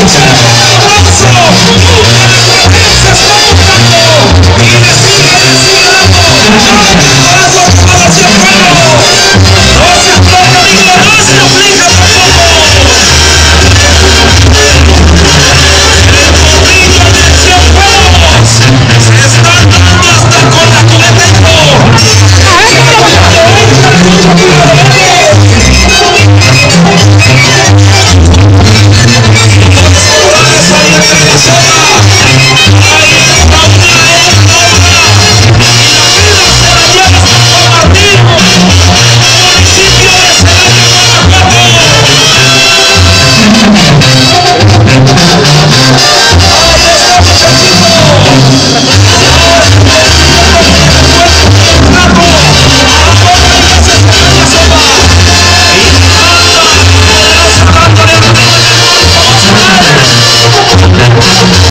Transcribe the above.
Corinthians.